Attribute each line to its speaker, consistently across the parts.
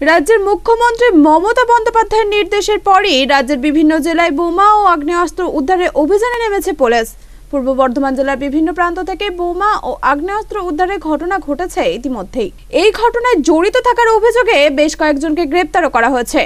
Speaker 1: রাজ্যের মুখ্যমন্ত্রী মমতা বন্দ্যোপাধ্যায়ের নির্দেশের পরই রাজ্যের বিভিন্ন জেলায় বোমা ও আগ্নেয়াস্ত্র উদ্ধারে অভিযানে নেমেছে পুলিশ। পূর্ব বর্ধমান জেলার বিভিন্ন প্রান্ত থেকে বোমা ও আগ্নেয়াস্ত্র উদ্ধারের ঘটনা ঘটেছে ইতিমধ্যেই। এই ঘটনায় জড়িত থাকার অভিযোগে বেশ কয়েকজনকে গ্রেপ্তারও করা হয়েছে।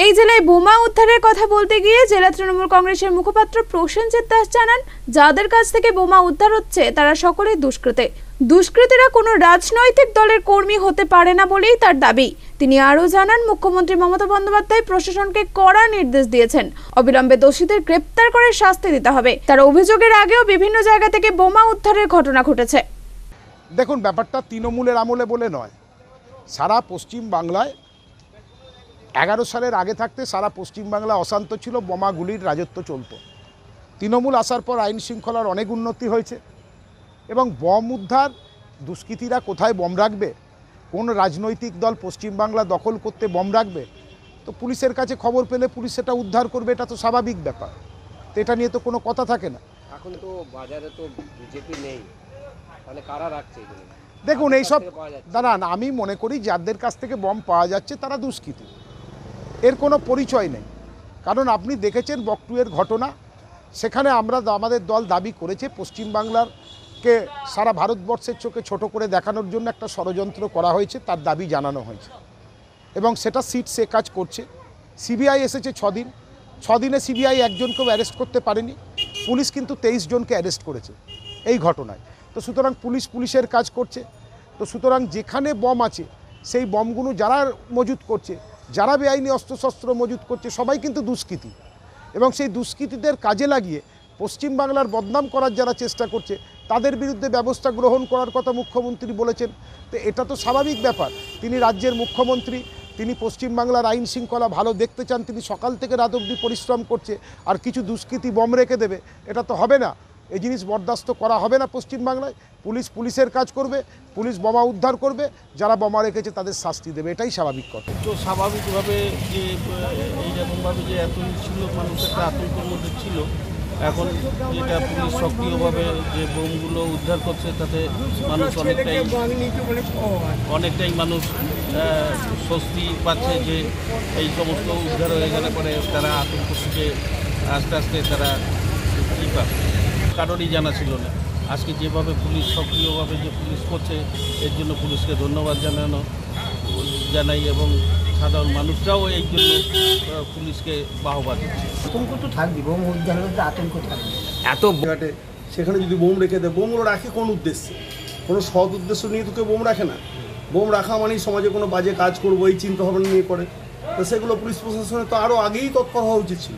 Speaker 1: এই জেলায় বোমা উদ্ধারের কথা বলতে গিয়ে জেলা তৃণমূল কংগ্রেসের মুখপাত্র প্রসেনজিৎ দাস জানান, যাদের কাছ থেকে বোমা উদ্ধার হচ্ছে, তারা সকলেই দুষ্কৃতে। দুষ্কৃতীরা কোনো রাজনৈতিক দলের কর্মী হতে পারে না বলেই তার দাবি। তিনি আরও জানান, মুখ্যমন্ত্রী মমতা বন্দ্যোপাধ্যায় প্রশাসনকে কড়া নির্দেশ দিয়েছেন। অবিলম্বে দোষীদের গ্রেপ্তার করে শাস্তি দিতে হবে। তার অভিযোগের আগেও বিভিন্ন জায়গা থেকে বোমা উদ্ধারের ঘটনা ঘটেছে।
Speaker 2: দেখুন, ব্যাপারটা তৃণমূলের আমলে বলে নয়। সারা পশ্চিম বাংলায় এগারো সালের আগে থাকতে সারা পশ্চিম বাংলা অশান্ত ছিল বোমাগুলির রাজত্ব চলত। তৃণমূল আসার পর আইন শৃঙ্খলার অনেক উন্নতি হয়েছে এবং বম উদ্ধার দুষ্কৃতীরা কোথায় বম রাখবে কোন রাজনৈতিক দল পশ্চিমবাংলা দখল করতে বম রাখবে তো পুলিশের কাছে খবর পেলে পুলিশ সেটা উদ্ধার করবে এটা তো স্বাভাবিক ব্যাপার। তো এটা নিয়ে তো কোনো কথা থাকে না।
Speaker 3: এখন তো বাজারে তো বিজেপি নেই তাহলে কারা রাখছে
Speaker 2: দেখুন এইসব? দাঁড়ান আমি মনে করি যাদের কাছ থেকে বম পাওয়া যাচ্ছে তারা দুষ্কৃতী। এর কোনো পরিচয় নেই। কারণ আপনি দেখেছেন বকটুয়ের ঘটনা। সেখানে আমরা আমাদের দল দাবি করেছে পশ্চিমবাংলারকে সারা ভারতবর্ষের চোখে ছোট করে দেখানোর জন্য একটা ষড়যন্ত্র করা হয়েছে, তার দাবি জানানো হয়েছে। এবং সেটা সিট সে কাজ করছে। সিবিআই এসেছে ছদিন। ছদিনে সিবিআই একজনকেও অ্যারেস্ট করতে পারেনি। পুলিশ কিন্তু তেইশ জনকে অ্যারেস্ট করেছে এই ঘটনায়। তো সুতরাং পুলিশ পুলিশের কাজ করছে। তো সুতরাং যেখানে বম আছে, সেই বমগুলো যারা মজুত করছে যারা বেআইনি অস্ত্রশস্ত্র মজুত করছে, সবাই কিন্তু দুষ্কৃতী। এবং সেই দুষ্কৃতীদের কাজে লাগিয়ে পশ্চিমবাংলার বদনাম করার যারা চেষ্টা করছে, তাদের বিরুদ্ধে ব্যবস্থা গ্রহণ করার কথা মুখ্যমন্ত্রী বলেছেন। তো এটা তো স্বাভাবিক ব্যাপার। তিনি রাজ্যের মুখ্যমন্ত্রী, তিনি পশ্চিমবাংলার আইন শৃঙ্খলা ভালো দেখতে চান, তিনি সকাল থেকে রাত অবধি পরিশ্রম করছে, আর কিছু দুষ্কৃতী বম রেখে দেবে, এটা তো হবে না। এই জিনিস বরদাস্ত করা হবে না পশ্চিমবাংলায়। পুলিশ পুলিশের কাজ করবে, পুলিশ বোমা উদ্ধার করবে, যারা বোমা রেখেছে তাদের শাস্তি দেবে, এটাই স্বাভাবিক কথা।
Speaker 4: তো স্বাভাবিকভাবে যে এইরকমভাবে যে এত ছিল, মানুষ একটা আতঙ্কের মধ্যে ছিল, এখন যেটা পুলিশ সক্রিয়ভাবে যে বোমগুলো উদ্ধার করছে, তাতে মানুষ অনেকটাই অনেকটাই মানুষ স্বস্তি পাচ্ছে যে এই সমস্ত উদ্ধার হয়ে গেলে পরে তারা আতঙ্ক থেকে আস্তে আস্তে তারা কী পাবে। কারোরই জানা ছিল না। আজকে যেভাবে পুলিশ সক্রিয়ভাবে যে পুলিশ করছে এর জন্য পুলিশকে ধন্যবাদ জানানো জানাই এবং সাধারণ মানুষরাও এই জন্য পুলিশকে বাহবা দিচ্ছে।
Speaker 5: আতঙ্ক তো থাকবে বোম উদ্ধার হলে আতঙ্ক থাকবে
Speaker 3: এত
Speaker 6: ঘাটে সেখানে যদি বোম রেখে দেয় বোমগুলো রাখে কোন উদ্দেশ্যে? কোনো সৎ উদ্দেশ্য নিয়ে তো কেউ বোম রাখে না। বোম রাখা মানেই সমাজে কোনো বাজে কাজ করব এই চিন্তা ভাবনা নিয়ে করে। তো সেগুলো পুলিশ প্রশাসনে তো আরও আগেই তৎপর হওয়া উচিত ছিল।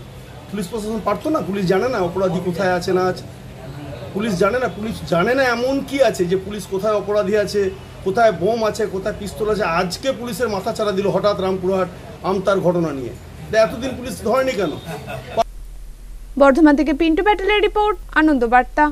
Speaker 6: পুলিশ প্রশাসন পারতো না পুলিশ জানে না অপরাধী কোথায় আছে না আছে। পুলিশ জানে না, পুলিশ জানে না এমন কি আছে যে পুলিশ কোথায় অপরাধী আছে, কোথায় বোম আছে, কোথায় পিস্তল আছে। আজকে পুলিশের মাথা চারা দিল হঠাৎ রামপুরহাট আমতার ঘটনা নিয়ে। এতদিন পুলিশ ধরেনি কেন?
Speaker 1: বর্ধমান থেকে পিন্টু প্যাটেলের রিপোর্ট, আনন্দ বার্তা।